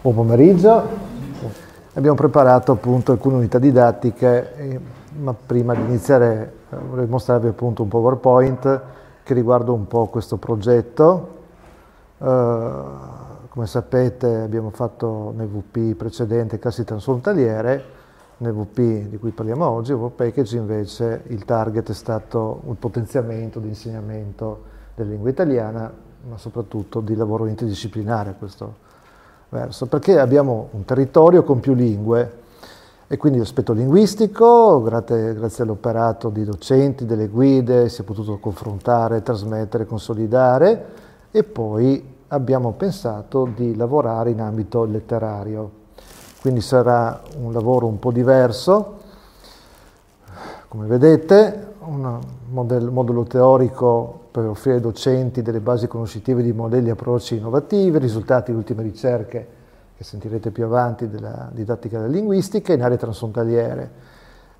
Buon pomeriggio, abbiamo preparato appunto alcune unità didattiche, eh, ma prima di iniziare eh, vorrei mostrarvi appunto un PowerPoint che riguarda un po' questo progetto. Uh, come sapete abbiamo fatto nel VP precedente classi transfrontaliere, nel VP di cui parliamo oggi, il Package invece il target è stato il potenziamento di insegnamento della lingua italiana, ma soprattutto di lavoro interdisciplinare questo verso, perché abbiamo un territorio con più lingue e quindi l'aspetto linguistico, grazie, grazie all'operato di docenti, delle guide, si è potuto confrontare, trasmettere, consolidare e poi abbiamo pensato di lavorare in ambito letterario. Quindi sarà un lavoro un po' diverso, come vedete, un modulo teorico per offrire ai docenti delle basi conoscitive di modelli e approcci innovativi, risultati di ultime ricerche che sentirete più avanti della didattica della linguistica in aree transfrontaliere.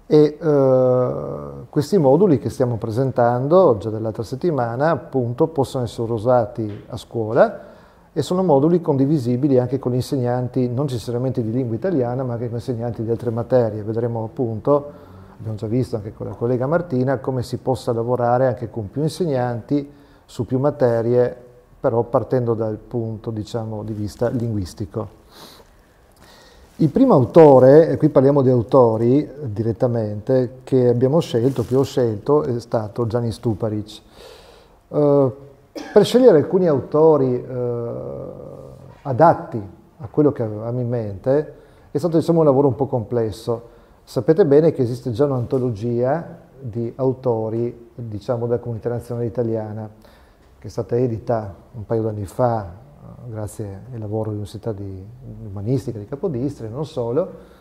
E eh, questi moduli che stiamo presentando già dall'altra settimana appunto possono essere usati a scuola e sono moduli condivisibili anche con insegnanti non necessariamente di lingua italiana ma anche con insegnanti di altre materie. Vedremo appunto abbiamo già visto anche con la collega Martina, come si possa lavorare anche con più insegnanti su più materie, però partendo dal punto diciamo, di vista linguistico. Il primo autore, e qui parliamo di autori direttamente, che abbiamo scelto, che ho scelto, è stato Gianni Stuparic. Uh, per scegliere alcuni autori uh, adatti a quello che avevamo in mente, è stato diciamo, un lavoro un po' complesso. Sapete bene che esiste già un'antologia di autori, diciamo, della comunità nazionale italiana, che è stata edita un paio d'anni fa, grazie al lavoro dell'Università di Umanistica di Capodistria, non solo,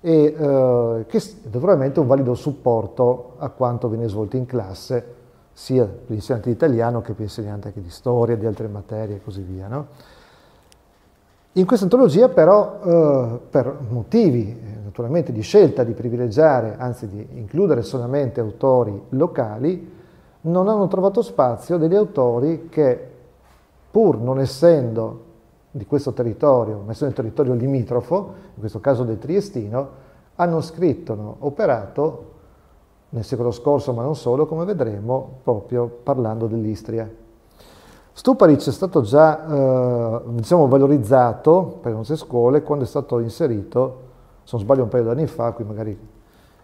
e eh, che è veramente un valido supporto a quanto viene svolto in classe, sia per l'insegnante di italiano che per l'insegnante anche di storia, di altre materie e così via. No? In questa antologia però, eh, per motivi naturalmente di scelta di privilegiare, anzi di includere solamente autori locali, non hanno trovato spazio degli autori che, pur non essendo di questo territorio, ma essendo il territorio limitrofo, in questo caso del Triestino, hanno scritto, hanno operato nel secolo scorso, ma non solo, come vedremo, proprio parlando dell'Istria. Stuparic è stato già eh, diciamo, valorizzato per le nostre scuole quando è stato inserito se non sbaglio un paio d'anni fa, qui magari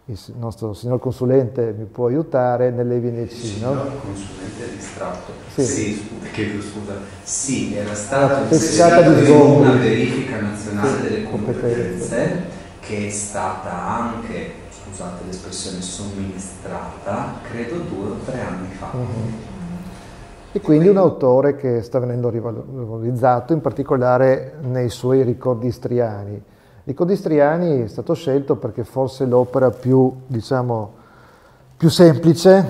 il nostro signor consulente mi può aiutare, nelle VNC, signor no? consulente distratto. Sì, sì chiedo scusa. Sì, era stato inserito in una verifica nazionale sì, delle competenze, competenze che è stata anche, scusate l'espressione, somministrata, credo due o tre anni fa. Uh-huh. E quindi un autore che sta venendo rivalorizzato, in particolare nei suoi ricordi istriani il Codistriani è stato scelto perché forse l'opera più, diciamo, più semplice,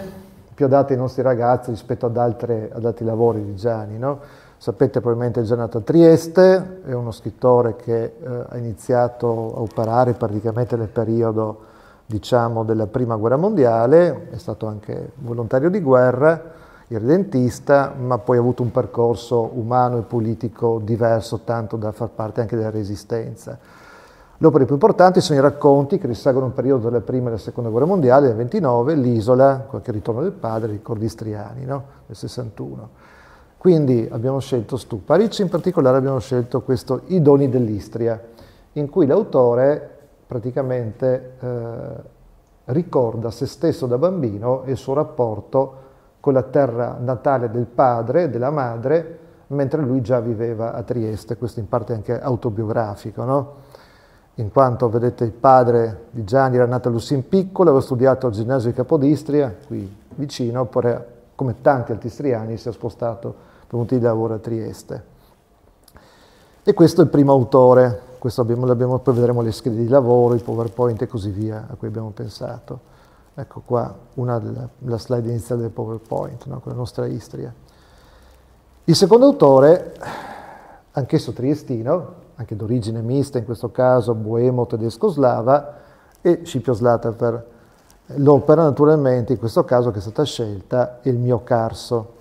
più adatta ai nostri ragazzi rispetto ad, altre, ad altri lavori di Gianni. No? Sapete probabilmente è già nato a Trieste, è uno scrittore che eh, ha iniziato a operare praticamente nel periodo diciamo, della Prima Guerra Mondiale, è stato anche volontario di guerra, irredentista, ma poi ha avuto un percorso umano e politico diverso, tanto da far parte anche della Resistenza. Le opere più importanti sono i racconti che risalgono un periodo della prima e della seconda guerra mondiale, del 29, l'isola, qualche ritorno del padre, i ricordi istriani, no? del 61. Quindi abbiamo scelto Stuparic, in particolare abbiamo scelto questo I doni dell'Istria, in cui l'autore praticamente eh, ricorda se stesso da bambino e il suo rapporto con la terra natale del padre e della madre, mentre lui già viveva a Trieste, questo in parte anche autobiografico. No? in quanto vedete il padre di Gianni era nato a Lussin Piccolo, aveva studiato al ginnasio di Capodistria, qui vicino, poi come tanti altri istriani si è spostato per motivi di lavoro a Trieste. E questo è il primo autore, questo abbiamo, abbiamo, poi vedremo le schede di lavoro, i PowerPoint e così via, a cui abbiamo pensato. Ecco qua una la slide iniziale del PowerPoint, no, con la nostra Istria. Il secondo autore, anch'esso triestino, anche d'origine mista, in questo caso boemo tedesco-slava, e Scipio Slataper. L'opera naturalmente in questo caso che è stata scelta il mio Carso.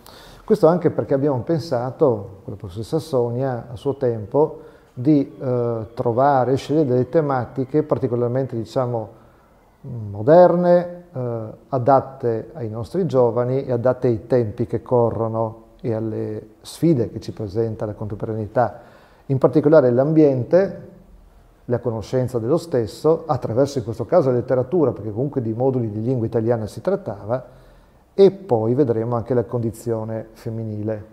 Questo anche perché abbiamo pensato, con la professoressa Sonia a suo tempo, di eh, trovare, scegliere delle tematiche particolarmente diciamo, moderne, eh, adatte ai nostri giovani e adatte ai tempi che corrono e alle sfide che ci presenta la contemporaneità, in particolare l'ambiente, la conoscenza dello stesso, attraverso in questo caso la letteratura, perché comunque di moduli di lingua italiana si trattava, e poi vedremo anche la condizione femminile,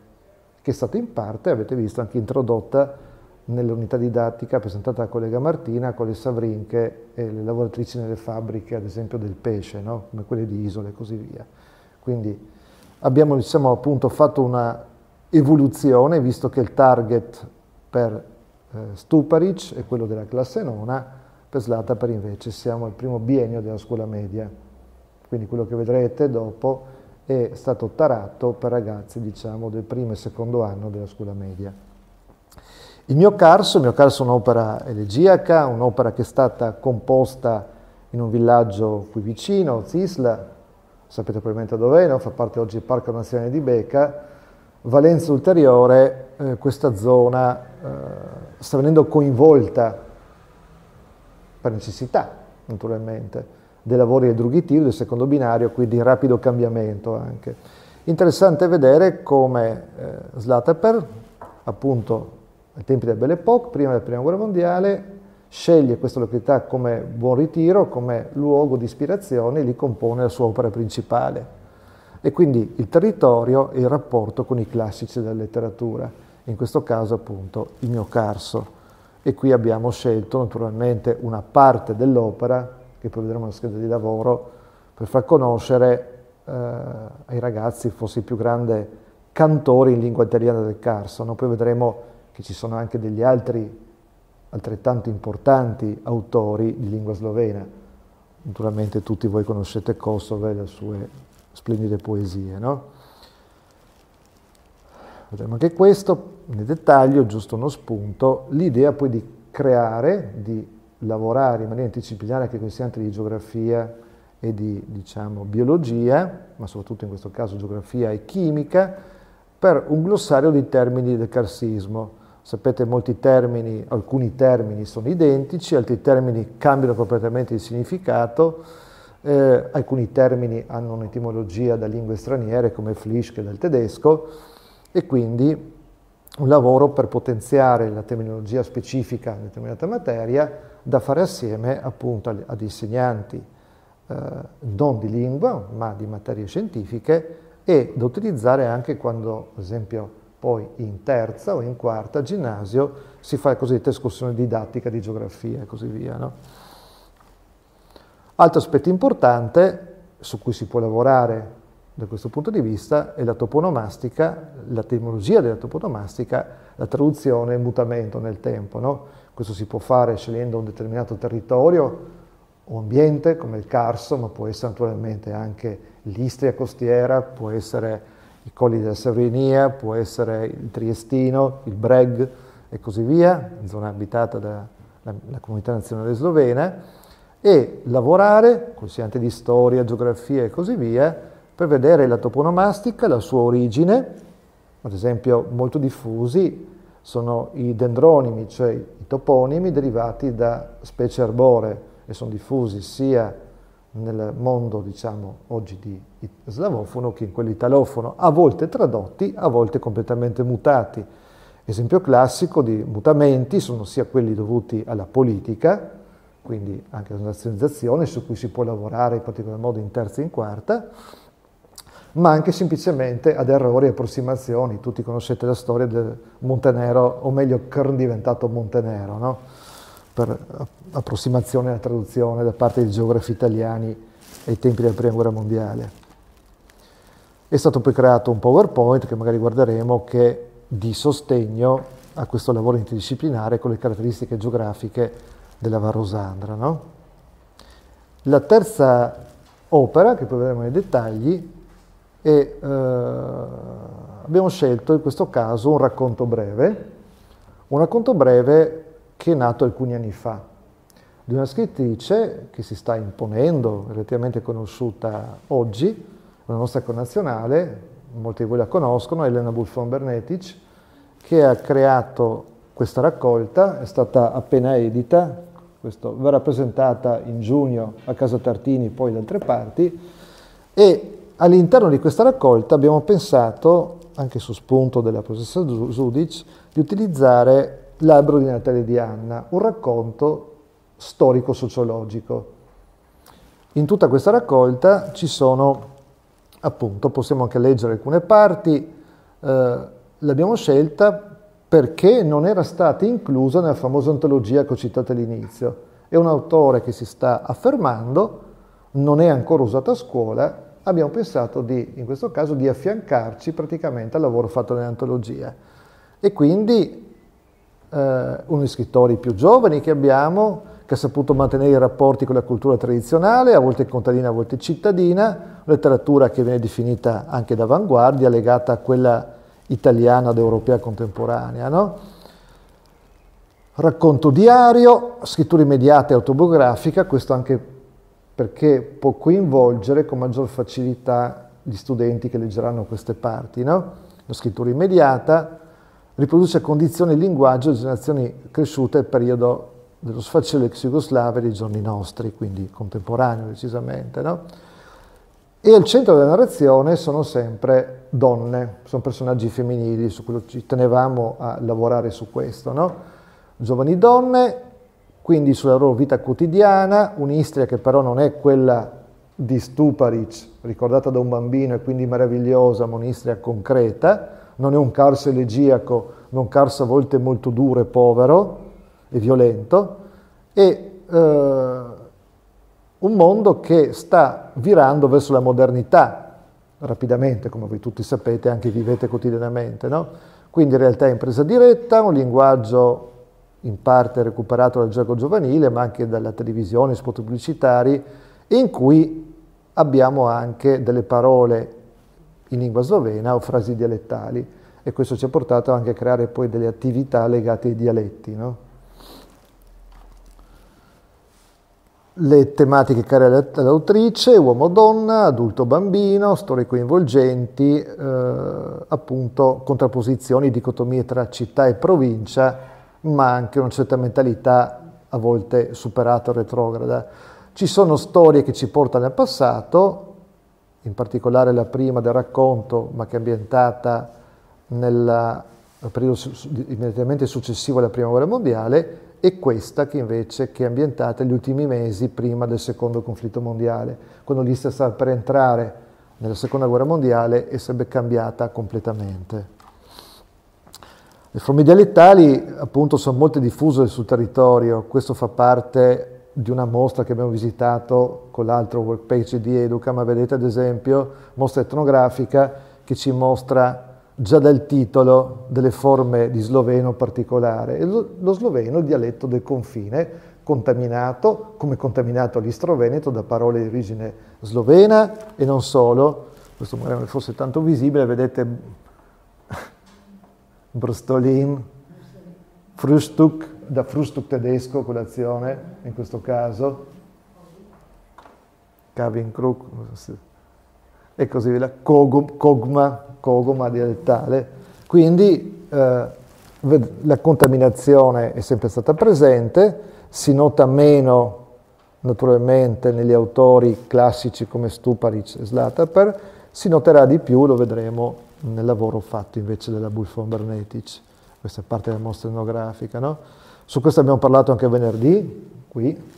che è stata in parte, avete visto, anche introdotta nell'unità didattica presentata dalla collega Martina con le savrinche e le lavoratrici nelle fabbriche, ad esempio del pesce, no? come quelle di Isole e così via. Quindi abbiamo diciamo, appunto, fatto una evoluzione, visto che il target per eh, Stuparic è quello della classe nona, per Slata invece siamo al primo biennio della scuola media. Quindi quello che vedrete dopo è stato tarato per ragazzi diciamo, del primo e secondo anno della scuola media. Il mio Carso, il mio Carso è un'opera elegiaca, un'opera che è stata composta in un villaggio qui vicino, Zisla, sapete probabilmente dov'è, no? fa parte oggi del Parco Nazionale di Beca, valenza ulteriore, eh, questa zona eh, sta venendo coinvolta per necessità, naturalmente, dei lavori del Drughitiro, del secondo binario, quindi rapido cambiamento anche. Interessante vedere come eh, Slateper, appunto ai tempi della Belle Époque, prima della Prima Guerra Mondiale, sceglie questa località come buon ritiro, come luogo di ispirazione e li compone la sua opera principale. E quindi il territorio e il rapporto con i classici della letteratura, in questo caso appunto il mio Carso. E qui abbiamo scelto naturalmente una parte dell'opera, che poi vedremo nella scheda di lavoro, per far conoscere eh, ai ragazzi forse il più grande cantore in lingua italiana del Carso. No? Poi vedremo che ci sono anche degli altri altrettanto importanti autori di lingua slovena. Naturalmente tutti voi conoscete Kosovo e le sue splendide poesie, no? Vedremo anche questo nel dettaglio, giusto uno spunto, l'idea poi di creare, di lavorare in maniera interdisciplinare anche con insegnanti di geografia e di diciamo, biologia, ma soprattutto in questo caso geografia e chimica, per un glossario di termini del carsismo Sapete molti termini, alcuni termini sono identici, altri termini cambiano completamente di significato, eh, alcuni termini hanno un'etimologia da lingue straniere come Flisch che dal tedesco. E quindi un lavoro per potenziare la terminologia specifica in determinata materia da fare assieme appunto ad insegnanti eh, non di lingua ma di materie scientifiche e da utilizzare anche quando, ad esempio, poi in terza o in quarta ginnasio si fa la cosiddetta escursione didattica di geografia e così via. No? Altro aspetto importante su cui si può lavorare da questo punto di vista è la toponomastica, l'etimologia della toponomastica, la traduzione e il mutamento nel tempo. No? Questo si può fare scegliendo un determinato territorio o ambiente come il Carso, ma può essere naturalmente anche l'Istria costiera, può essere i colli della Severnia, può essere il Triestino, il Breg e così via, zona abitata dalla comunità nazionale slovena, e lavorare, consigliante di storia, geografia e così via, per vedere la toponomastica, la sua origine, ad esempio molto diffusi sono i dendronimi, cioè i toponimi derivati da specie arboree e sono diffusi sia nel mondo, diciamo, oggi di slavofono che in quello italofono, a volte tradotti, a volte completamente mutati. Esempio classico di mutamenti sono sia quelli dovuti alla politica, quindi anche alla nazionalizzazione, su cui si può lavorare in particolar modo in terza e in quarta, ma anche semplicemente ad errori e approssimazioni. Tutti conoscete la storia del Montenero, o meglio, Kern diventato Montenero, no? Per approssimazione alla traduzione da parte dei geografi italiani ai tempi della Prima Guerra Mondiale. È stato poi creato un PowerPoint che magari guarderemo che di sostegno a questo lavoro interdisciplinare con le caratteristiche geografiche della Varosandra. No? La terza opera, che poi vedremo nei dettagli, è, eh, abbiamo scelto in questo caso un racconto breve, un racconto breve che è nato alcuni anni fa. di una scrittrice che si sta imponendo, relativamente conosciuta oggi, la nostra connazionale, molti di voi la conoscono, Elena Buffon Bernetic, che ha creato questa raccolta, è stata appena edita, questo, verrà presentata in giugno a Casa Tartini, poi da altre parti, e all'interno di questa raccolta abbiamo pensato, anche su spunto della professoressa Zudic, di utilizzare L'albero di Natale di Anna, un racconto storico-sociologico. In tutta questa raccolta ci sono, appunto, possiamo anche leggere alcune parti, eh, l'abbiamo scelta perché non era stata inclusa nella famosa antologia che ho citato all'inizio. È un autore che si sta affermando, non è ancora usato a scuola, abbiamo pensato di, in questo caso, di affiancarci praticamente al lavoro fatto nell'antologia. E quindi eh, uno dei scrittori più giovani che abbiamo, che ha saputo mantenere i rapporti con la cultura tradizionale, a volte contadina, a volte cittadina, letteratura che viene definita anche d'avanguardia, legata a quella italiana ed europea contemporanea. No? Racconto diario, scrittura immediata e autobiografica, questo anche perché può coinvolgere con maggior facilità gli studenti che leggeranno queste parti. No? La scrittura immediata riproduce a condizione il linguaggio di generazioni cresciute nel periodo dello sfacelo ex jugoslavo dei giorni nostri, quindi contemporaneo decisamente. No? E al centro della narrazione sono sempre donne, sono personaggi femminili, su cui ci tenevamo a lavorare su questo. No? Giovani donne quindi sulla loro vita quotidiana, un'Istria che però non è quella di Stuparic, ricordata da un bambino e quindi meravigliosa, ma un'Istria concreta, non è un Cars elegiaco, ma un Cars a volte molto duro e povero e violento, e eh, un mondo che sta virando verso la modernità, rapidamente, come voi tutti sapete, anche vivete quotidianamente, no? Quindi in realtà è impresa diretta, un linguaggio in parte recuperato dal gioco giovanile, ma anche dalla televisione, spot pubblicitari, in cui abbiamo anche delle parole in lingua slovena o frasi dialettali e questo ci ha portato anche a creare poi delle attività legate ai dialetti. No? Le tematiche care all'autrice, uomo-donna, adulto-bambino, storie coinvolgenti, eh, appunto contrapposizioni, dicotomie tra città e provincia, ma anche una certa mentalità a volte superata o retrograda. Ci sono storie che ci portano al passato, in particolare la prima del racconto, ma che è ambientata nel periodo immediatamente successivo alla Prima Guerra Mondiale, e questa che invece che è ambientata negli ultimi mesi prima del secondo conflitto mondiale, quando l'Istria stava per entrare nella seconda guerra mondiale e sarebbe cambiata completamente. Le forme dialettali appunto sono molto diffuse sul territorio, questo fa parte di una mostra che abbiamo visitato con l'altro workpage di Educa, ma vedete ad esempio mostra etnografica che ci mostra già dal titolo delle forme di sloveno particolare. Lo, lo sloveno, il dialetto del confine, contaminato, come contaminato l'istro-veneto da parole di origine slovena e non solo, questo magari non fosse tanto visibile, vedete Brustolin, Frühstück, da Frühstück tedesco, colazione in questo caso, Kavin Kruk, e così via, Kogma, Kogma dialettale. Quindi eh, la contaminazione è sempre stata presente, si nota meno naturalmente negli autori classici come Stuparic e Slataper, si noterà di più, lo vedremo nel lavoro fatto invece della Buffon Bernetic, questa parte della mostra etnografica. No? Su questo abbiamo parlato anche venerdì, qui,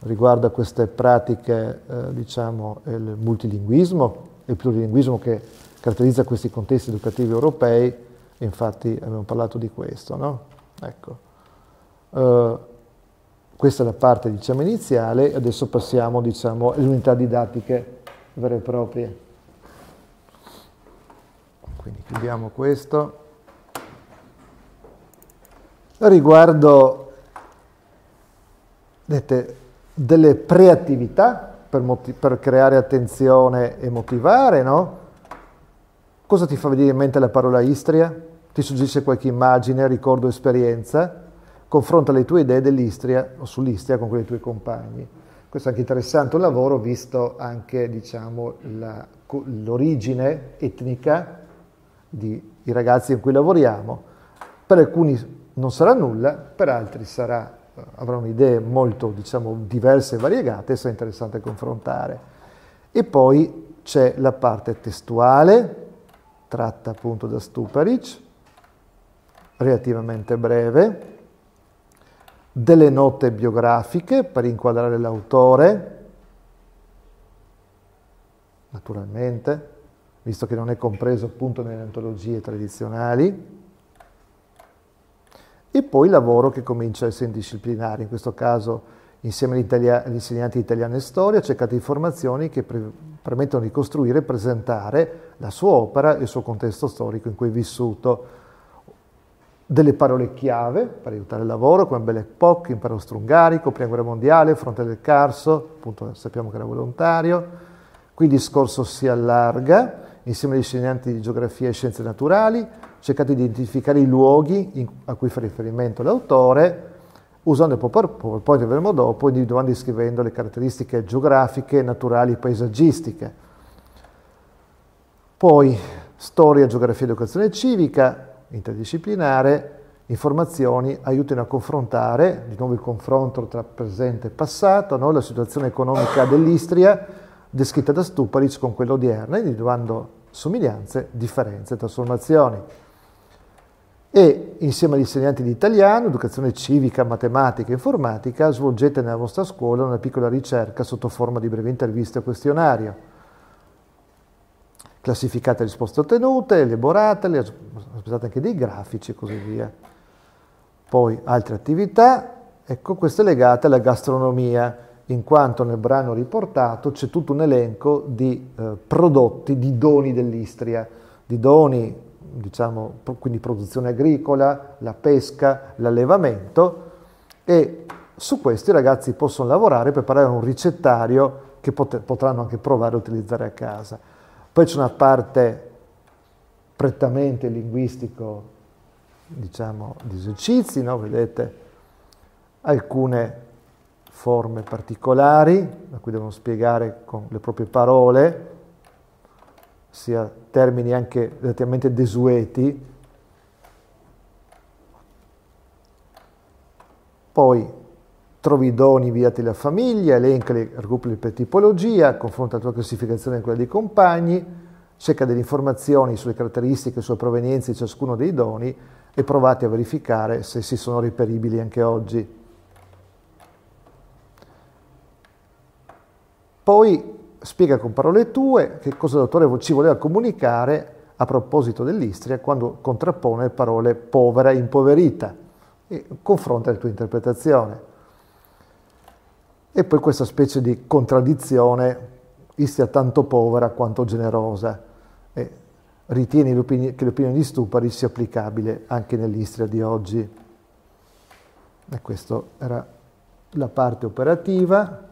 riguardo a queste pratiche, eh, diciamo, il multilinguismo, il plurilinguismo che caratterizza questi contesti educativi europei, infatti abbiamo parlato di questo. No? Ecco. Uh, questa è la parte diciamo, iniziale, adesso passiamo diciamo, alle unità didattiche vere e proprie. Quindi chiudiamo questo. Riguardo vedete, delle preattività per, per creare attenzione e motivare, no? Cosa ti fa venire in mente la parola Istria? Ti suggerisce qualche immagine, ricordo, esperienza? confronta le tue idee dell'Istria o sull'Istria con quelle dei tuoi compagni. Questo è anche interessante un lavoro visto anche diciamo, l'origine etnica dei ragazzi in cui lavoriamo. Per alcuni non sarà nulla, per altri sarà, avranno idee molto diciamo, diverse e variegate sarà interessante confrontare. E poi c'è la parte testuale, tratta appunto da Stuparic, relativamente breve, delle note biografiche per inquadrare l'autore, naturalmente, visto che non è compreso appunto nelle antologie tradizionali, e poi il lavoro che comincia a essere interdisciplinare, in questo caso insieme agli, insegnanti di italiano e storia, ha cercato informazioni che pre- permettono di costruire e presentare la sua opera e il suo contesto storico in cui è vissuto. Delle parole chiave per aiutare il lavoro, come Belle Époque, Impero Austro-Ungarico, Prima Guerra Mondiale, Fronte del Carso, appunto sappiamo che era volontario. Qui il discorso si allarga, insieme agli insegnanti di geografia e scienze naturali, cercate di identificare i luoghi in, a cui fa riferimento l'autore, usando il PowerPoint che vedremo dopo, individuando e scrivendo le caratteristiche geografiche, naturali e paesaggistiche. Poi storia, geografia ed educazione civica, interdisciplinare, informazioni aiutano a confrontare, di nuovo il confronto tra presente e passato, no? la situazione economica dell'Istria descritta da Stuparic con quella odierna, individuando somiglianze, differenze, trasformazioni e insieme agli insegnanti di italiano, educazione civica, matematica e informatica svolgete nella vostra scuola una piccola ricerca sotto forma di breve interviste o questionario. Classificate le risposte ottenute, elaboratele, aspettate anche dei grafici e così via. Poi altre attività, ecco questa è legata alla gastronomia, in quanto nel brano riportato c'è tutto un elenco di eh, prodotti, di doni dell'Istria, di doni diciamo, quindi produzione agricola, la pesca, l'allevamento e su questo i ragazzi possono lavorare per preparare un ricettario che pot- potranno anche provare a utilizzare a casa. Poi c'è una parte prettamente linguistico, diciamo, di esercizi, no? vedete alcune forme particolari, a cui devono spiegare con le proprie parole, sia termini anche relativamente desueti. Poi trovi i doni inviati alla famiglia, elencali, raggruppali per tipologia, confronta la tua classificazione con quella dei compagni, cerca delle informazioni sulle caratteristiche e sulle provenienze di ciascuno dei doni e provate a verificare se si sono reperibili anche oggi. Poi spiega con parole tue che cosa l'autore ci voleva comunicare a proposito dell'Istria quando contrappone parole povera e impoverita e confronta la tua interpretazione. E poi questa specie di contraddizione, Istria tanto povera quanto generosa, e ritieni che l'opinione di Stupari sia applicabile anche nell'Istria di oggi. E questa era la parte operativa.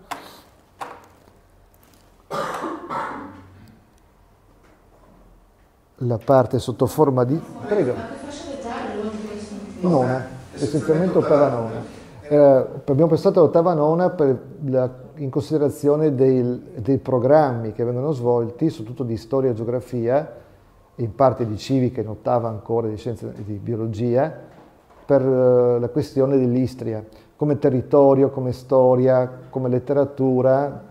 La parte sotto forma di... Prego. Nona, essenzialmente ottava nona. Eh, abbiamo pensato all'ottava nona la, in considerazione dei, dei, programmi che vengono svolti, soprattutto di storia e geografia, in parte di civica, in ottava ancora di scienze di biologia, per uh, la questione dell'Istria. Come territorio, come storia, come letteratura,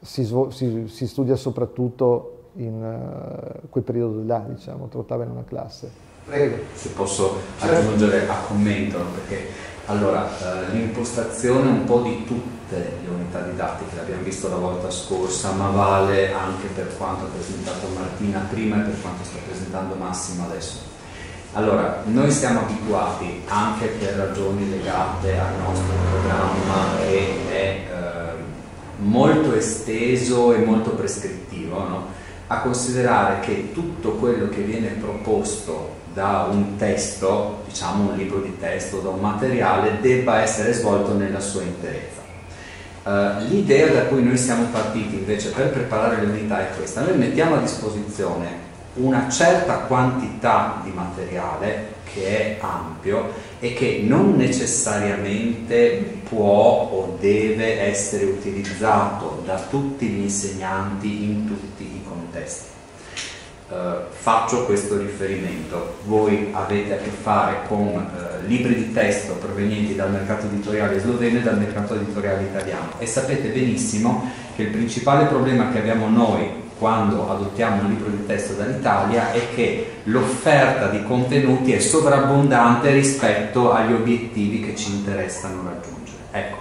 si, si, si studia soprattutto in uh, quel periodo là, diciamo, trottava in una classe. Prego. Se posso aggiungere a commento, perché allora uh, l'impostazione un po' di tutte le unità didattiche, l'abbiamo visto la volta scorsa, ma vale anche per quanto ha presentato Martina prima e per quanto sta presentando Massimo adesso. Allora, noi siamo abituati anche per ragioni legate al nostro programma che è eh, molto esteso e molto prescrittivo, no? A considerare che tutto quello che viene proposto da un testo, diciamo un libro di testo, da un materiale, debba essere svolto nella sua interezza. Uh, l'idea da cui noi siamo partiti invece per preparare le unità è questa, noi mettiamo a disposizione una certa quantità di materiale che è ampio e che non necessariamente può o deve essere utilizzato da tutti gli insegnanti in tutti i contesti. Uh, faccio questo riferimento. Voi avete a che fare con uh, libri di testo provenienti dal mercato editoriale sloveno e dal mercato editoriale italiano e sapete benissimo che il principale problema che abbiamo noi quando adottiamo un libro di testo dall'Italia è che l'offerta di contenuti è sovrabbondante rispetto agli obiettivi che ci interessano raggiungere. Ecco,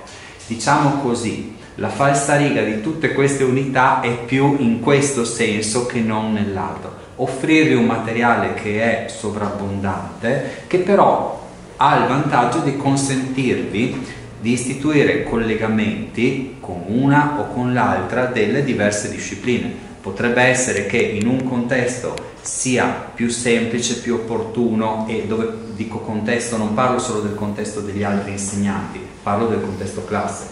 diciamo così, la falsariga di tutte queste unità è più in questo senso che non nell'altro. Offrirvi un materiale che è sovrabbondante, che però ha il vantaggio di consentirvi di istituire collegamenti con una o con l'altra delle diverse discipline Potrebbe essere che in un contesto sia più semplice, più opportuno e dove dico contesto non parlo solo del contesto degli altri insegnanti, parlo del contesto classe,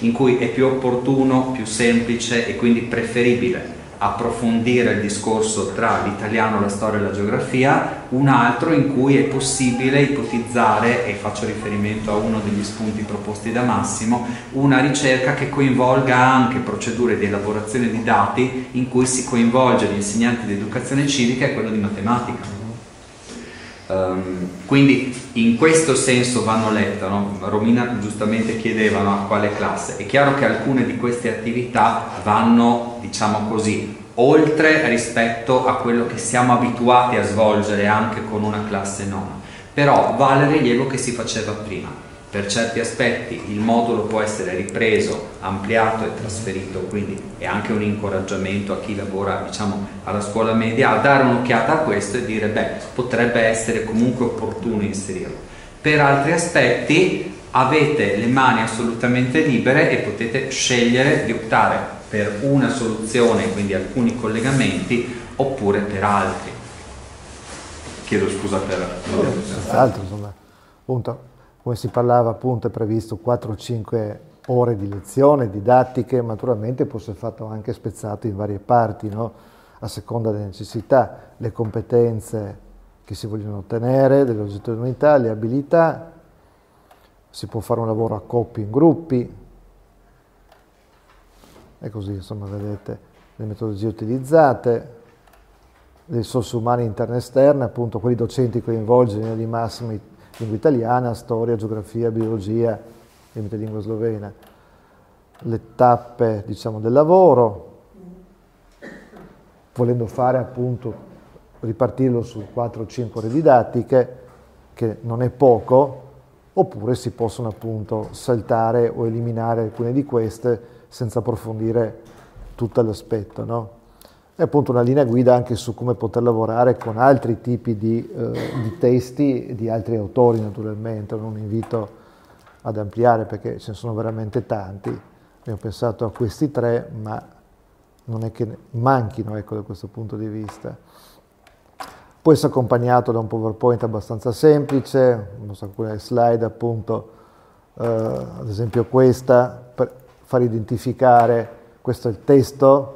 in cui è più opportuno, più semplice e quindi preferibile approfondire il discorso tra l'italiano, la storia e la geografia, un altro in cui è possibile ipotizzare, e faccio riferimento a uno degli spunti proposti da Massimo, una ricerca che coinvolga anche procedure di elaborazione di dati in cui si coinvolge gli insegnanti di educazione civica e quello di matematica. Um, quindi in questo senso vanno lette, no? Romina giustamente chiedeva no, a quale classe, è chiaro che alcune di queste attività vanno, diciamo così, oltre rispetto a quello che siamo abituati a svolgere anche con una classe nona, però vale rilievo che si faceva prima per certi aspetti il modulo può essere ripreso, ampliato e trasferito, quindi è anche un incoraggiamento a chi lavora diciamo, alla scuola media a dare un'occhiata a questo e dire beh, potrebbe essere comunque opportuno inserirlo. Per altri aspetti avete le mani assolutamente libere e potete scegliere di optare per una soluzione, quindi alcuni collegamenti, oppure per altri. Chiedo scusa per... Punto come si parlava appunto è previsto 4-5 ore di lezione, didattiche, naturalmente può essere fatto anche spezzato in varie parti, no? a seconda delle necessità, le competenze che si vogliono ottenere, dell'oggettività, le abilità, si può fare un lavoro a coppie, in gruppi, e così insomma vedete le metodologie utilizzate, le risorse umane interne e esterne, appunto quelli docenti coinvolti in linea di massimi lingua italiana, storia, geografia, biologia, limite lingua slovena, le tappe diciamo, del lavoro, volendo fare appunto ripartirlo su 4-5 ore didattiche, che non è poco, oppure si possono appunto saltare o eliminare alcune di queste senza approfondire tutto l'aspetto. No? È appunto una linea guida anche su come poter lavorare con altri tipi di, eh, di testi di altri autori naturalmente, non invito ad ampliare perché ce ne sono veramente tanti, abbiamo pensato a questi tre ma non è che manchino ecco, da questo punto di vista. Può essere accompagnato da un PowerPoint abbastanza semplice, so, alcune slide appunto, eh, ad esempio questa, per far identificare questo è il testo,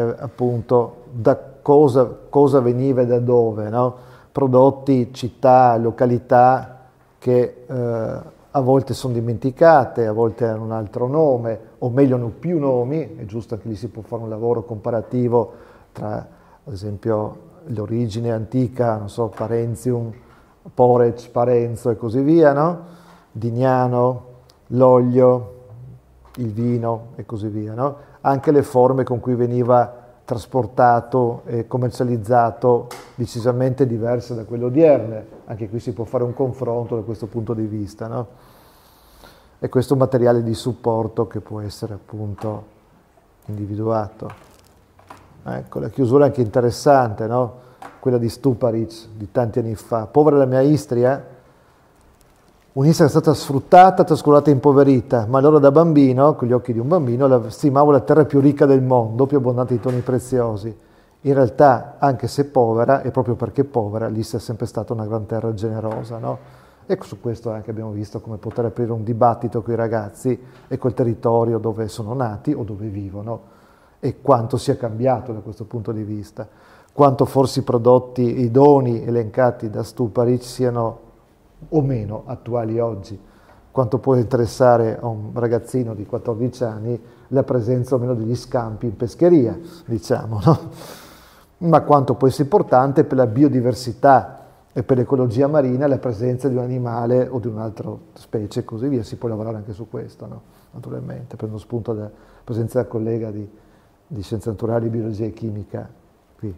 appunto da cosa, cosa, veniva e da dove, no? prodotti, città, località che eh, a volte sono dimenticate, a volte hanno un altro nome, o meglio hanno più nomi, è giusto che lì si può fare un lavoro comparativo tra, ad esempio, l'origine antica, non so, Parenzium, Porec, Parenzo e così via, no? Dignano, l'olio, il vino e così via, no? Anche le forme con cui veniva trasportato e commercializzato decisamente diverse da quelle odierne. Anche qui si può fare un confronto da questo punto di vista. No? E questo un materiale di supporto che può essere appunto individuato. Ecco, la chiusura è anche interessante, no? quella di Stuparic di tanti anni fa. Povera la mia Istria, Un'Istria è stata sfruttata, trascurata e impoverita, ma allora da bambino, con gli occhi di un bambino, la stimavo la terra più ricca del mondo, più abbondante di toni preziosi. In realtà, anche se povera, e proprio perché povera, l'Istria è sempre stata una gran terra generosa. No? E su questo anche abbiamo visto come poter aprire un dibattito con i ragazzi e col territorio dove sono nati o dove vivono e quanto sia cambiato da questo punto di vista. quanto forse i prodotti idoni elencati da Stuparic siano o meno attuali oggi, quanto può interessare a un ragazzino di 14 anni la presenza o meno degli scampi in pescheria, diciamo, no? ma quanto può essere importante per la biodiversità e per l'ecologia marina la presenza di un animale o di un'altra specie e così via. Si può lavorare anche su questo, no? naturalmente, prendo spunto dalla presenza del collega di, di Scienze Naturali, Biologia e Chimica qui.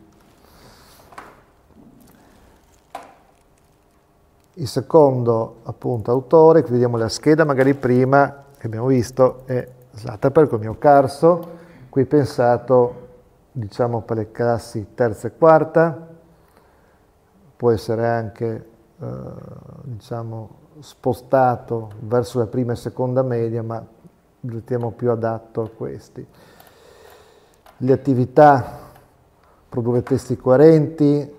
Il secondo appunto autore, qui vediamo la scheda, magari prima che abbiamo visto, è Slataper con mio Carso, qui pensato diciamo per le classi terza e quarta, può essere anche eh, diciamo, spostato verso la prima e seconda media, ma ritiamo più adatto a questi. Le attività, produrre testi coerenti,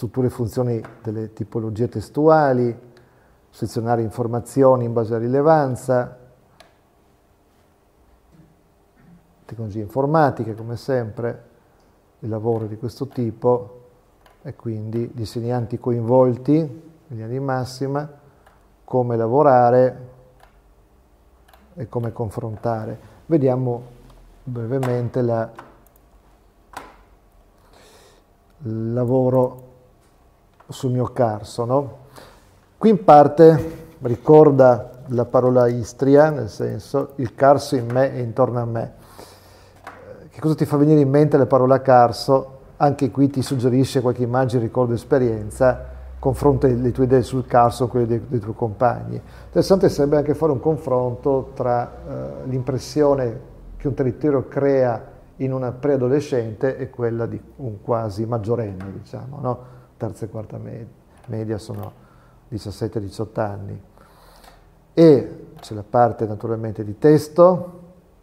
strutture e funzioni delle tipologie testuali, selezionare informazioni in base alla rilevanza, tecnologie informatiche come sempre, il lavoro di questo tipo e quindi gli insegnanti coinvolti in linea di massima, come lavorare e come confrontare. Vediamo brevemente la, il lavoro sul mio carso. No? Qui in parte ricorda la parola istria, nel senso il carso in me e intorno a me. Che cosa ti fa venire in mente la parola carso? Anche qui ti suggerisce qualche immagine, ricordo, esperienza, confronta le tue idee sul carso con quelle dei, dei tuoi compagni. Interessante sarebbe anche fare un confronto tra eh, l'impressione che un territorio crea in una preadolescente e quella di un quasi maggiorenne, diciamo, no? Terza e quarta media, media sono 17-18 anni. E c'è la parte naturalmente di testo,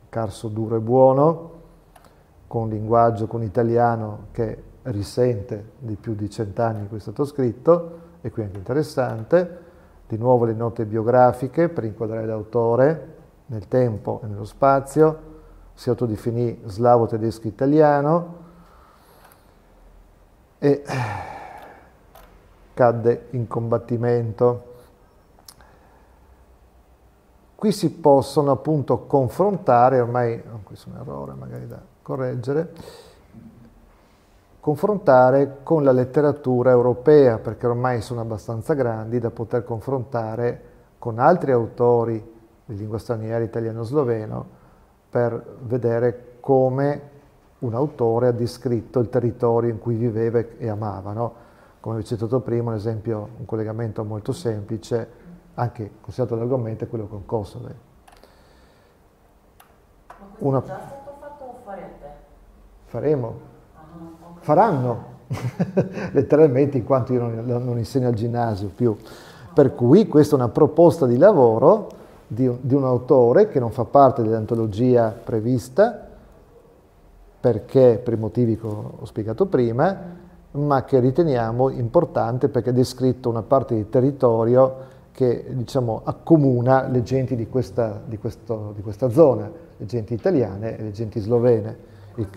carso duro e buono, con linguaggio, con italiano che risente di più di cent'anni in cui è stato scritto, e qui anche interessante. Di nuovo le note biografiche per inquadrare l'autore nel tempo e nello spazio, si autodefinì slavo tedesco italiano e cadde in combattimento. Qui si possono appunto confrontare, ormai, oh, questo è un errore magari da correggere, confrontare con la letteratura europea, perché ormai sono abbastanza grandi da poter confrontare con altri autori di lingua straniera, italiano-sloveno, per vedere come un autore ha descritto il territorio in cui viveva e amava. No? Come vi ho citato prima, un esempio, un collegamento molto semplice, anche considerato l'argomento, è quello con Kosovo. Una faremo, faranno, letteralmente in quanto io non, non, insegno al ginnasio più. Per cui questa è una proposta di lavoro di un, di un autore che non fa parte dell'antologia prevista, perché per i motivi che ho spiegato prima, ma che riteniamo importante perché ha descritto una parte di territorio che diciamo, accomuna le genti di questa, di, questo, di questa, zona, le genti italiane e le genti slovene. Il,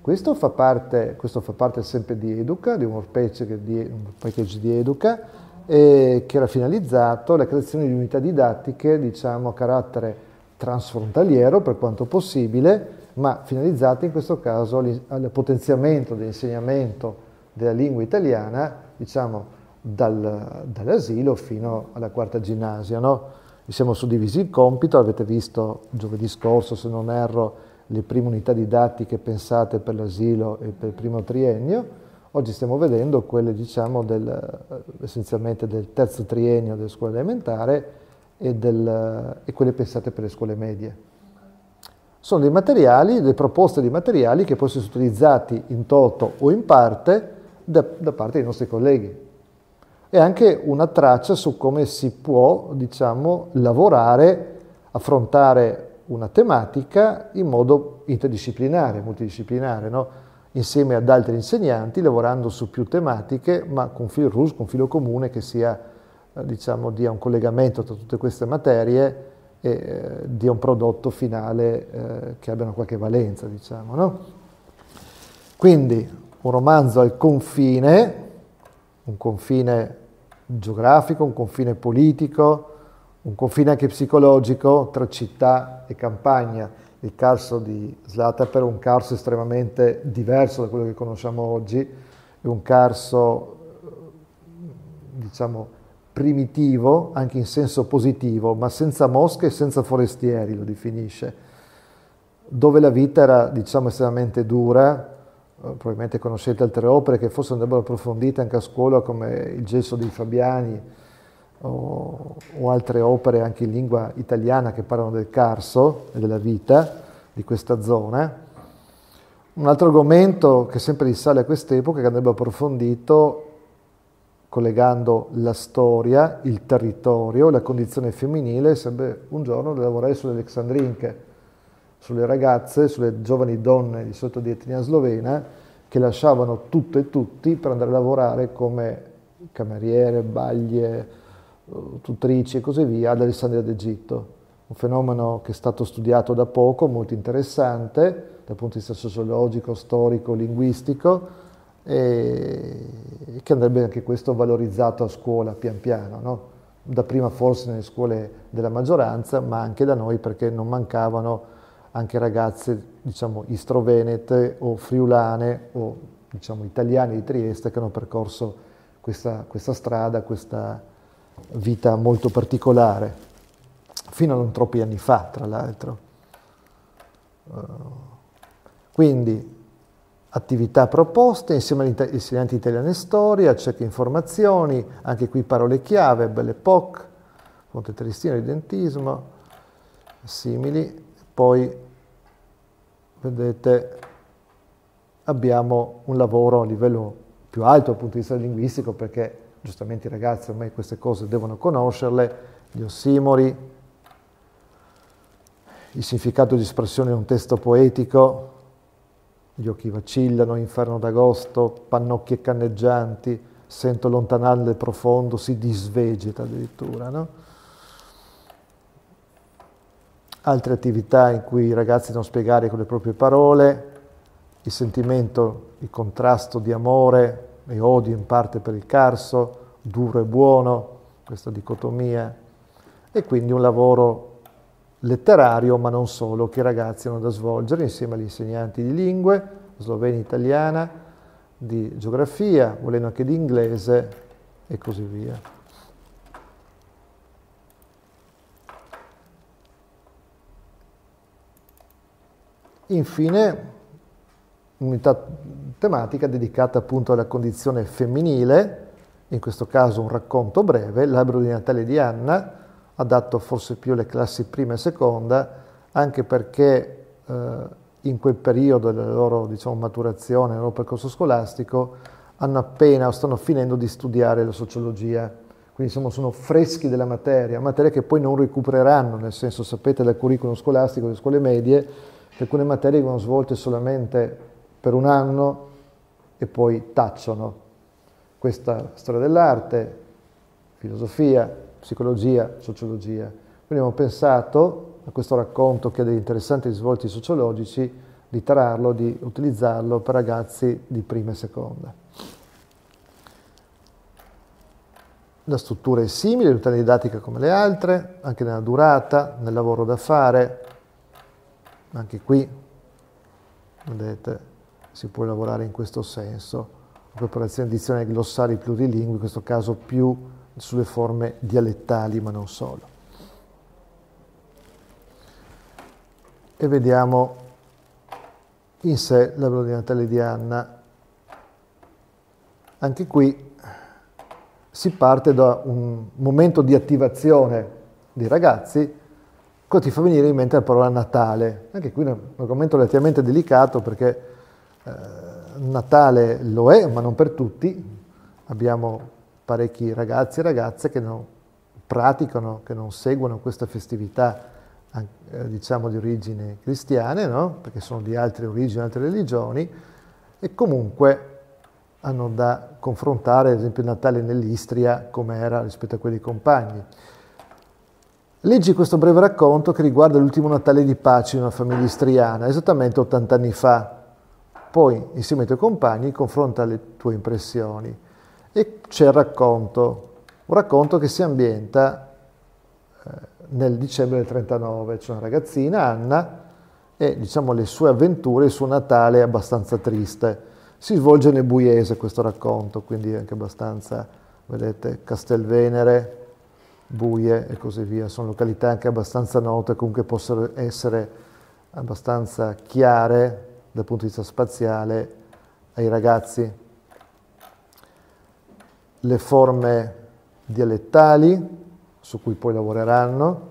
questo fa, parte, questo fa parte sempre di Educa, di un package di, un package di Educa, eh, che era finalizzato alla creazione di unità didattiche, diciamo, a carattere transfrontaliero per quanto possibile, ma finalizzate in questo caso al potenziamento dell'insegnamento della lingua italiana, diciamo, dal, dall'asilo fino alla quarta ginnasio. No? Vi siamo suddivisi il compito, avete visto giovedì scorso, se non erro, le prime unità didattiche pensate per l'asilo e per il primo triennio, oggi stiamo vedendo quelle diciamo del, essenzialmente del terzo triennio delle scuole elementari e, e quelle pensate per le scuole medie. Sono dei materiali, delle proposte di materiali che possono essere utilizzati in toto o in parte da, da parte dei nostri colleghi. E anche una traccia su come si può, diciamo, lavorare, affrontare una tematica in modo interdisciplinare, multidisciplinare, no? insieme ad altri insegnanti, lavorando su più tematiche, ma con filo rouge, con filo comune che sia, eh, diciamo, dia un collegamento tra tutte queste materie e eh, dia un prodotto finale eh, che abbia qualche valenza, diciamo. No? Quindi un romanzo al confine, un confine geografico, un confine politico, un confine anche psicologico tra città e campagna. Il Carso di Slataper è un Carso estremamente diverso da quello che conosciamo oggi, è un Carso, diciamo, primitivo, anche in senso positivo, ma senza mosche e senza forestieri, lo definisce, dove la vita era, diciamo, estremamente dura, eh, probabilmente conoscete altre opere che forse andrebbero approfondite anche a scuola, come Il gesso dei Fabiani, o, o, altre opere anche in lingua italiana che parlano del Carso e della vita di questa zona. Un altro argomento che sempre risale a quest'epoca, che andrebbe approfondito, collegando la storia, il territorio, la condizione femminile, sembra un giorno lavorare sulle Alexandrinche, sulle ragazze, sulle giovani donne di sotto di etnia slovena che lasciavano tutto e tutti per andare a lavorare come cameriere, baglie, eh, tutrici e così via ad Alessandria d'Egitto. Un fenomeno che è stato studiato da poco, molto interessante dal punto di vista sociologico, storico, linguistico, e che andrebbe anche questo valorizzato a scuola pian piano, no? da prima forse nelle scuole della maggioranza, ma anche da noi perché non mancavano anche ragazze diciamo istrovenete o friulane o diciamo italiane di Trieste che hanno percorso questa, questa strada, questa vita molto particolare, fino a non troppi anni fa tra l'altro. Uh, quindi attività proposte insieme agli insegnanti italiani e storia, cerca informazioni, anche qui parole chiave, Belle Époque, Fonte Tristina, Identismo, simili. Poi, vedete, abbiamo un lavoro a livello più alto dal punto di vista linguistico perché giustamente i ragazzi ormai queste cose devono conoscerle, gli ossimori, il significato di espressione di un testo poetico, gli occhi vacillano, inferno d'agosto, pannocchi e canneggianti, sento lontanare profondo, si disvegeta addirittura. No? Altre attività in cui i ragazzi devono spiegare con le proprie parole il sentimento, il contrasto di amore e odio in parte per il carso, duro e buono, questa dicotomia, e quindi un lavoro letterario, ma non solo, che i ragazzi hanno da svolgere insieme agli insegnanti di lingue, slovena italiana, di geografia, volendo anche di inglese e così via. Infine, unità tematica dedicata appunto alla condizione femminile, in questo caso un racconto breve, L'albero di Natale di Anna, adatto forse più alle classi prima e seconda, anche perché eh, in quel periodo della loro diciamo, maturazione, nel loro percorso scolastico, hanno appena o stanno finendo di studiare la sociologia, quindi insomma, sono freschi della materia, materia che poi non recupereranno, nel senso sapete dal curriculum scolastico delle scuole medie, che alcune materie vengono svolte solamente per un anno e poi tacciono. Questa storia dell'arte, filosofia, psicologia, sociologia. Quindi abbiamo pensato a questo racconto che ha degli interessanti risvolti sociologici di trarlo, di utilizzarlo per ragazzi di prima e seconda. La struttura è simile, l'unità didattica come le altre, anche nella durata, nel lavoro da fare, anche qui, vedete, si può lavorare in questo senso. Preparazione edizione glossari plurilingui, in questo caso più sulle forme dialettali, ma non solo. E vediamo in sé la Natale di Anna. Anche qui si parte da un momento di attivazione dei ragazzi, cosa ti fa venire in mente la parola Natale. Anche qui è un argomento relativamente delicato perché eh, Natale lo è, ma non per tutti. Abbiamo parecchi ragazzi e ragazze che non praticano, che non seguono questa festività, eh, diciamo di origine cristiane, no? perché sono di altre origini, altre religioni, e comunque hanno da confrontare, ad esempio, il Natale nell'Istria come era rispetto a quelli compagni. Leggi questo breve racconto che riguarda l'ultimo Natale di pace di una famiglia istriana, esattamente 80 anni fa, poi insieme ai tuoi compagni confronta le tue impressioni e c'è il racconto, un racconto che si ambienta eh, nel dicembre del 39, c'è una ragazzina, Anna, e diciamo le sue avventure, il suo Natale è abbastanza triste. Si svolge nel Buiese questo racconto, quindi anche abbastanza, vedete, Castelvenere, Buie e così via, sono località anche abbastanza note, comunque possono essere abbastanza chiare dal punto di vista spaziale ai ragazzi. Le forme dialettali su cui poi lavoreranno,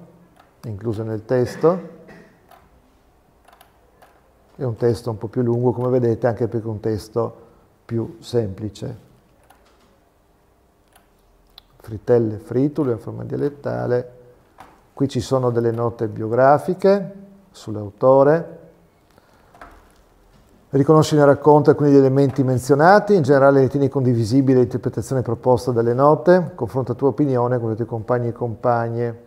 incluse nel testo. È un testo un po' più lungo, come vedete, anche perché è un testo più semplice. Fritelle, fritule, in forma dialettale. Qui ci sono delle note biografiche sull'autore. Riconosci nel racconto alcuni degli elementi menzionati, in generale ritieni condivisibile l'interpretazione proposta dalle note, confronta la tua opinione con i tuoi compagni e compagne,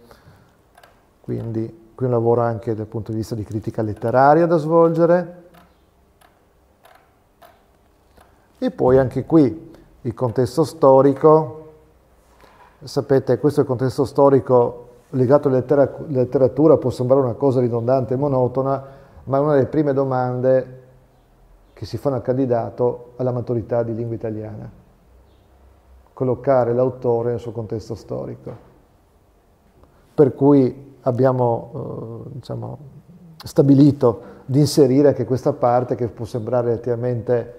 quindi qui un lavoro anche dal punto di vista di critica letteraria da svolgere. E poi anche qui il contesto storico, sapete questo è il contesto storico legato alla letteratura, può sembrare una cosa ridondante e monotona, ma una delle prime domande che si fanno al candidato alla maturità di lingua italiana. Collocare l'autore nel suo contesto storico. Per cui abbiamo eh, diciamo, stabilito di inserire anche questa parte che può sembrare relativamente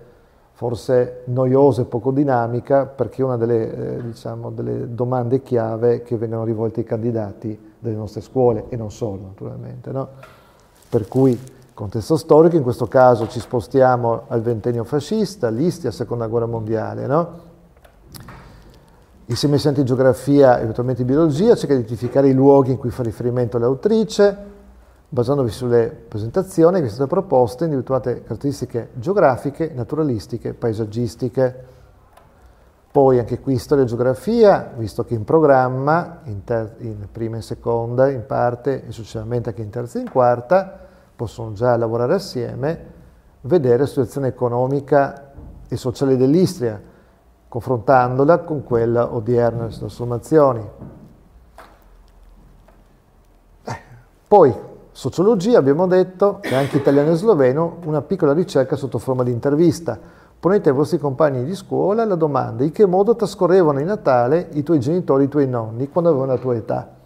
forse noiosa e poco dinamica, perché è una delle, eh, diciamo, delle domande chiave che vengono rivolte ai candidati delle nostre scuole, e non solo naturalmente. No? Per cui contesto storico, in questo caso ci spostiamo al ventennio fascista, l'Istia, Seconda Guerra Mondiale, no? Insieme ai senti geografia e eventualmente biologia, cerca di identificare i luoghi in cui fa riferimento l'autrice, basandovi sulle presentazioni che sono state proposte, individuate caratteristiche geografiche, naturalistiche, paesaggistiche. Poi anche qui storia e geografia, visto che in programma, in, in prima e seconda in parte e successivamente anche in terza e in quarta, possono già lavorare assieme, vedere la situazione economica e sociale dell'Istria, confrontandola con quella odierna delle trasformazioni. Eh, poi, sociologia, abbiamo detto, che anche italiano e sloveno, una piccola ricerca sotto forma di intervista. Ponete ai vostri compagni di scuola la domanda in che modo trascorrevano il Natale i tuoi genitori, i tuoi nonni, quando avevano la tua età.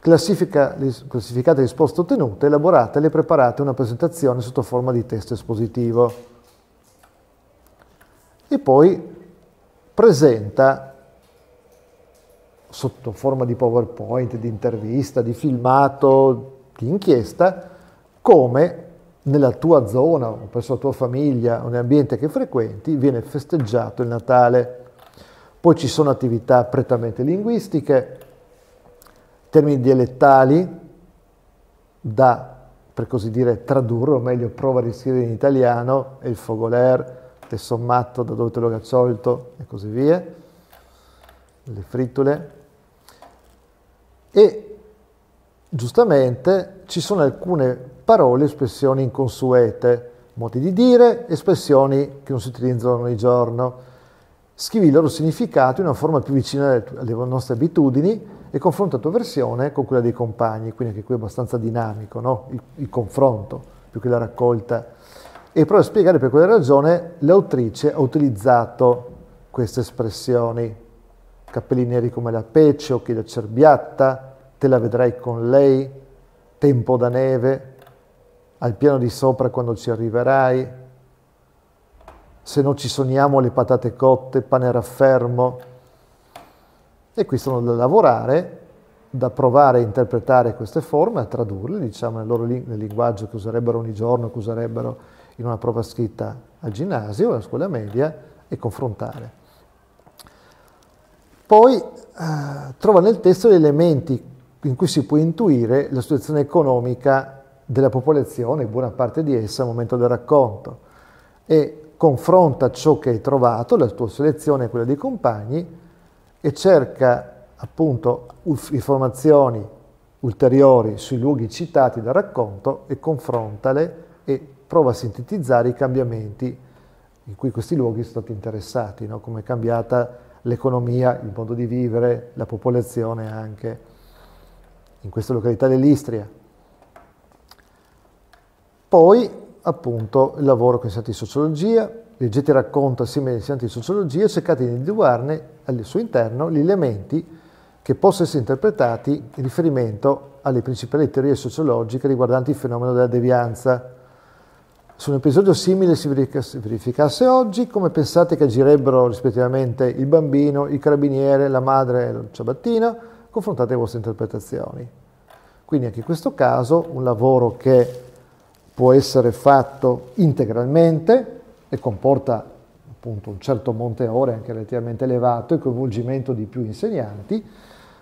Classifica, classificate le risposte ottenute, elaborate e preparate una presentazione sotto forma di testo espositivo. E poi presenta sotto forma di PowerPoint, di intervista, di filmato, di inchiesta, come nella tua zona o presso la tua famiglia o nell'ambiente che frequenti viene festeggiato il Natale. Poi ci sono attività prettamente linguistiche, termini dialettali da, per così dire, tradurre, o meglio, prova a riscrivere in italiano, il fogoler, te sommato, da dove te lo racciolto e così via, le frittole. E giustamente ci sono alcune parole, espressioni inconsuete, modi di dire, espressioni che non si utilizzano ogni giorno. Scrivi il loro significato in una forma più vicina alle nostre abitudini e confronta la tua versione con quella dei compagni, quindi anche qui è abbastanza dinamico, no? il, il, confronto più che la raccolta. E prova a spiegare per quale ragione l'autrice ha utilizzato queste espressioni, capelli neri come la pece, occhi da cerbiatta, te la vedrai con lei, tempo da neve, al piano di sopra quando ci arriverai, se non ci sogniamo le patate cotte, pane raffermo, e qui sono da lavorare, da provare a interpretare queste forme, a tradurle, diciamo, nel, loro, nel linguaggio che userebbero ogni giorno, che userebbero in una prova scritta al ginnasio, alla scuola media, e confrontare. Poi eh, trova nel testo gli elementi in cui si può intuire la situazione economica della popolazione, buona parte di essa al momento del racconto, e confronta ciò che hai trovato, la tua selezione e quella dei compagni, e cerca appunto informazioni ulteriori sui luoghi citati dal racconto e confrontale e prova a sintetizzare i cambiamenti in cui questi luoghi sono stati interessati, no? come è cambiata l'economia, il modo di vivere, la popolazione anche in questa località dell'Istria. Poi appunto il lavoro con gli insegnanti di sociologia, leggete il racconto assieme agli insegnanti di sociologia e cercate di individuarne al suo interno gli elementi che possono essere interpretati in riferimento alle principali teorie sociologiche riguardanti il fenomeno della devianza. Se un episodio simile si verificasse oggi, come pensate che agirebbero rispettivamente il bambino, il carabiniere, la madre e il ciabattino? Confrontate le vostre interpretazioni. Quindi anche in questo caso un lavoro che può essere fatto integralmente e comporta appunto un certo monte ore anche relativamente elevato e coinvolgimento di più insegnanti,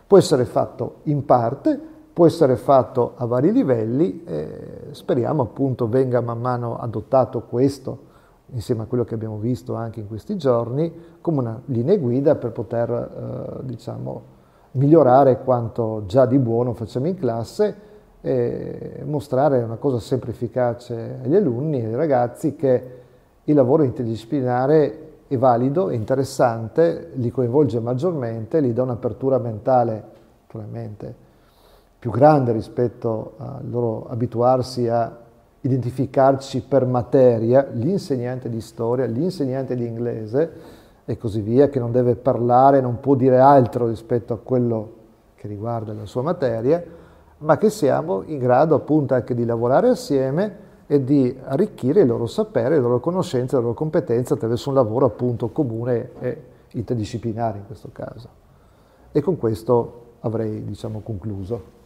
può essere fatto in parte, può essere fatto a vari livelli e speriamo appunto venga man mano adottato questo insieme a quello che abbiamo visto anche in questi giorni come una linea guida per poter eh, diciamo migliorare quanto già di buono facciamo in classe e mostrare una cosa sempre efficace agli alunni e ai ragazzi che il lavoro interdisciplinare è valido, è interessante, li coinvolge maggiormente, gli dà un'apertura mentale naturalmente più grande rispetto a loro abituarsi a identificarci per materia, l'insegnante di storia, l'insegnante di inglese e così via, che non deve parlare, non può dire altro rispetto a quello che riguarda la sua materia, ma che siamo in grado appunto anche di lavorare assieme e di arricchire il loro sapere, le loro conoscenze, le loro competenze attraverso un lavoro appunto comune e interdisciplinare in questo caso. E con questo avrei diciamo concluso.